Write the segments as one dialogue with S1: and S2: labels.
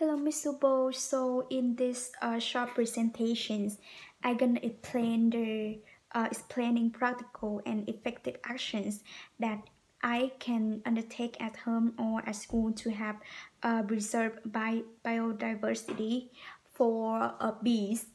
S1: Hello, Mr. Bo. So in this uh, short presentations, I'm gonna explain the uh, explaining practical and effective actions that I can undertake at home or at school to have uh, preserve bi biodiversity for uh, bees.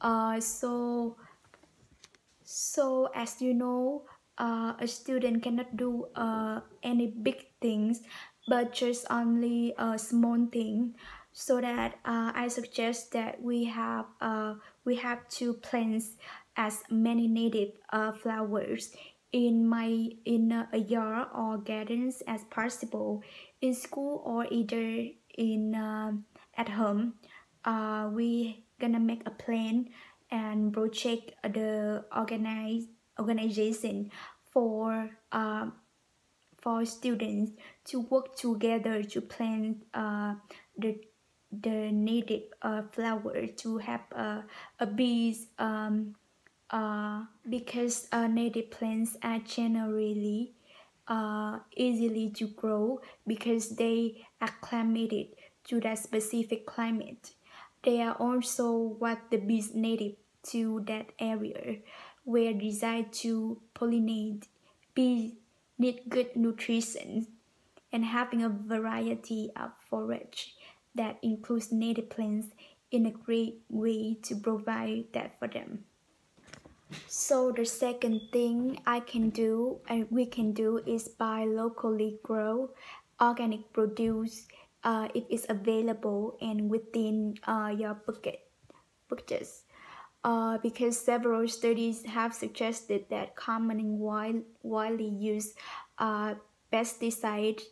S1: Uh, so, so as you know, uh, a student cannot do uh, any big things, but just only a small thing so that uh, I suggest that we have uh, we have to plant as many native uh, flowers in my in a yard or gardens as possible in school or either in um, at home. Uh, we gonna make a plan and project the organize organization for uh, for students to work together to plant uh, the the native uh, flower to have uh, a bees um, uh, because uh, native plants are generally uh, easily to grow because they acclimated to that specific climate. They are also what the bees native to that area were designed to pollinate. Bees need good nutrition and having a variety of forage that includes native plants in a great way to provide that for them. So the second thing I can do and we can do is buy locally grow organic produce uh, if it's available and within uh, your bucket budgets. Uh, because several studies have suggested that common and widely used uh, pesticides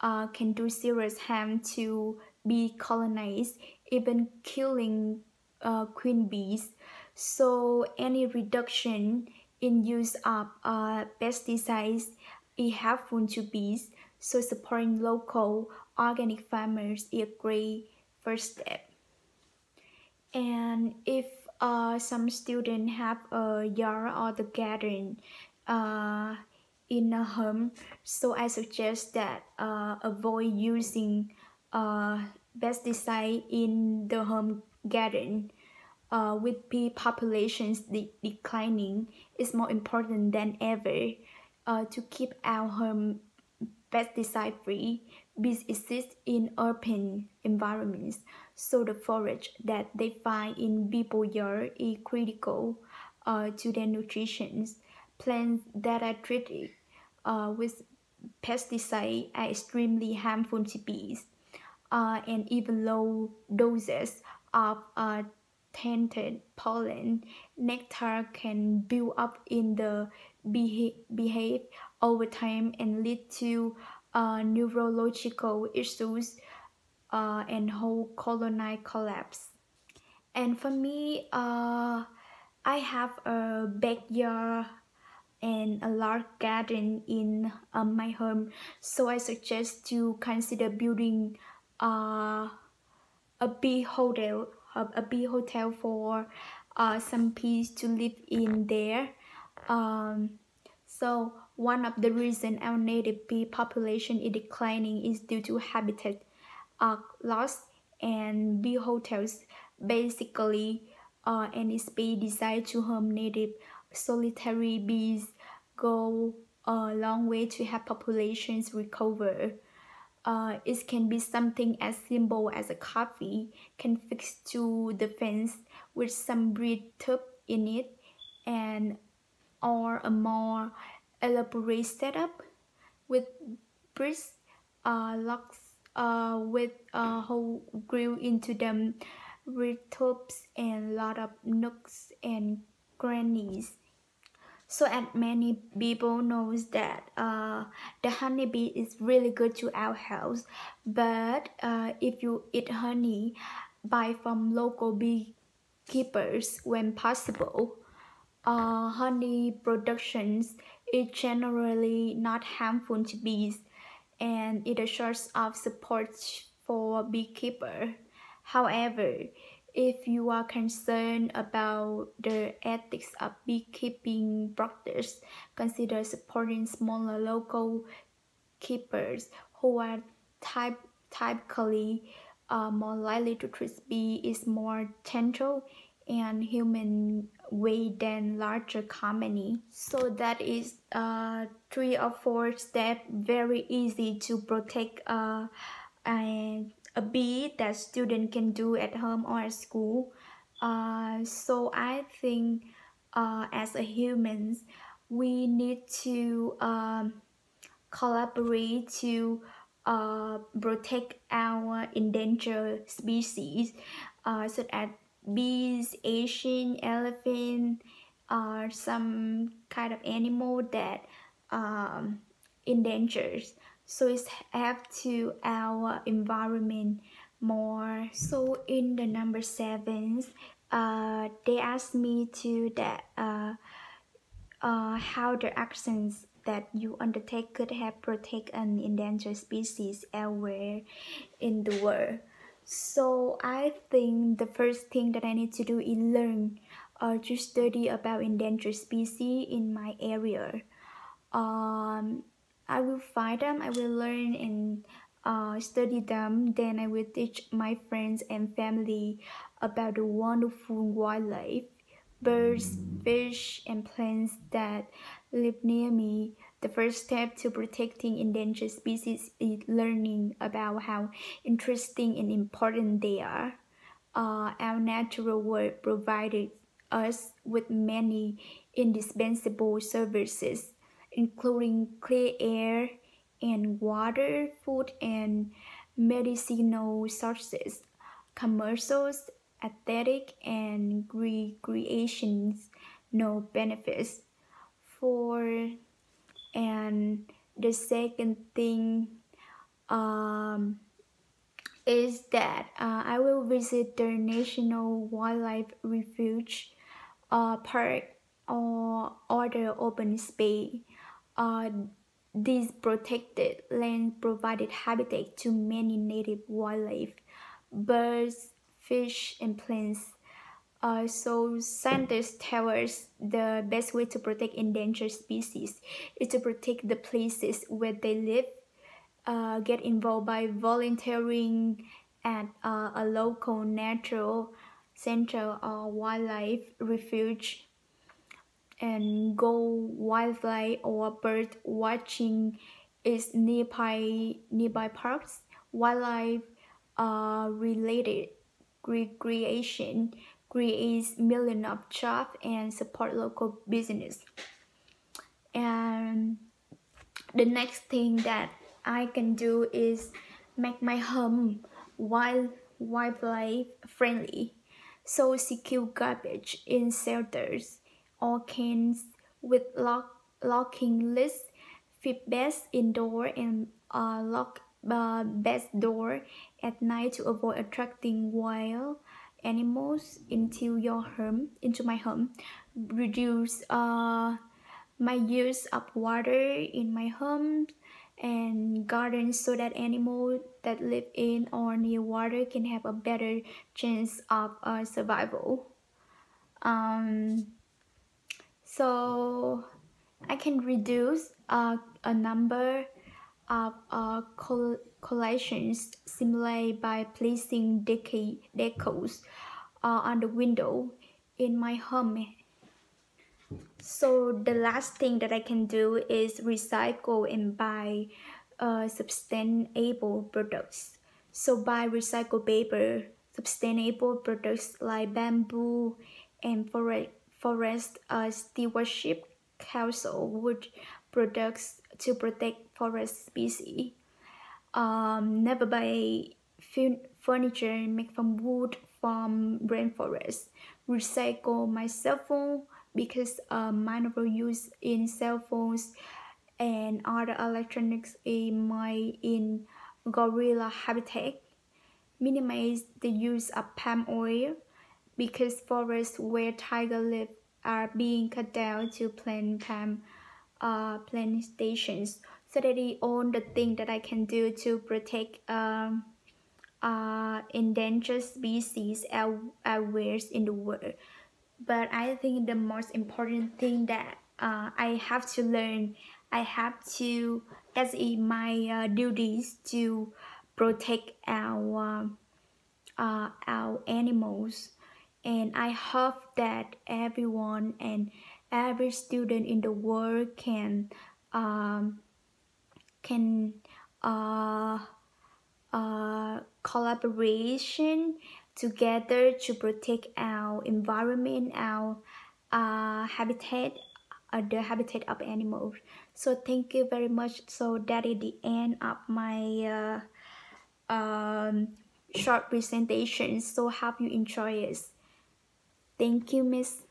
S1: uh, can do serious harm to bee colonized, even killing uh, queen bees. So any reduction in use of uh, pesticides is helpful to bees. So supporting local organic farmers is a great first step. And if uh, some students have a yard or the garden uh, in a home, so I suggest that uh, avoid using uh, pesticide in the home garden. Uh, with bee populations de declining, it's more important than ever uh, to keep our home pesticide free. Bees exist in urban environments, so the forage that they find in people's yard is critical uh, to their nutrition. Plants that are treated uh, with pesticide are extremely harmful to bees uh, and even low doses of uh, tainted pollen, nectar can build up in the beehive over time and lead to uh, neurological issues uh, and whole colony collapse. And for me, uh, I have a backyard and a large garden in uh, my home, so I suggest to consider building uh, a big hotel, a, big hotel for uh, some bees to live in there. Um, so one of the reasons our native bee population is declining is due to habitat uh, loss and bee hotels basically uh, any space designed to home native solitary bees go a long way to have populations recover. Uh, it can be something as simple as a coffee can fix to the fence with some bread tube in it and or a more elaborate setup with bricks uh, locks uh, with a hole grill into them with tubes and lot of nooks and crannies so as many people knows that uh, the honeybee is really good to our health but uh, if you eat honey buy from local beekeepers when possible. Uh, honey productions is generally not harmful to bees and it a source of support for beekeeper. However if you are concerned about the ethics of beekeeping practice, consider supporting smaller local keepers who are type, typically uh, more likely to treat bee is more gentle and human way than larger company. So that is uh, three or four steps very easy to protect uh, a, a bee that student can do at home or at school. Uh, so I think uh, as a humans, we need to um, collaborate to uh, protect our endangered species uh, such as bees, Asian elephant, or some kind of animal that um, endangers. So it's have to our environment more. So in the number seven, uh, they asked me to that uh, uh, how the actions that you undertake could help protect an endangered species elsewhere in the world. So I think the first thing that I need to do is learn or uh, to study about endangered species in my area. Um, I will find them, I will learn and uh, study them, then I will teach my friends and family about the wonderful wildlife, birds, fish, and plants that live near me. The first step to protecting endangered species is learning about how interesting and important they are. Uh, our natural world provided us with many indispensable services, including clear air and water, food and medicinal sources, commercials, aesthetic and recreations, no benefits. For and the second thing um, is that uh, I will visit the National Wildlife Refuge uh, Park or other open space. Uh, these protected land provided habitat to many native wildlife, birds, fish, and plants. Uh, so scientists tell us the best way to protect endangered species is to protect the places where they live, uh, get involved by volunteering at uh, a local natural center or wildlife refuge, and go wildlife or bird watching is nearby nearby parks, wildlife uh, related recreation creates millions of jobs and support local business. And the next thing that I can do is make my home wild wildlife friendly. So secure garbage in shelters or cans with lock, locking lists, fit best indoor and uh, lock uh, best door at night to avoid attracting wild animals into your home into my home. Reduce uh, my use of water in my home and gardens so that animals that live in or near water can have a better chance of uh, survival. Um, so I can reduce uh, a number of uh, collections simply by placing deca decals uh, on the window in my home. So the last thing that I can do is recycle and buy uh, sustainable products. So buy recycled paper, sustainable products like bamboo and forest, forest uh, stewardship council wood products to protect forest species um, never buy furniture made from wood from rainforest. Recycle my cell phone because uh, mineral use in cell phones and other electronics in my in gorilla habitat. Minimize the use of palm oil because forests where tiger live are being cut down to plant palm uh, plantations so that is all the thing that I can do to protect um, uh, endangered species elsewhere in the world. But I think the most important thing that uh, I have to learn, I have to, that's in my uh, duties to protect our uh, our animals and I hope that everyone and every student in the world can um, can uh, uh, collaboration together to protect our environment, our uh, habitat, uh, the habitat of animals. So thank you very much. So that is the end of my uh, um, short presentation. So hope you enjoy it. Thank you, Miss.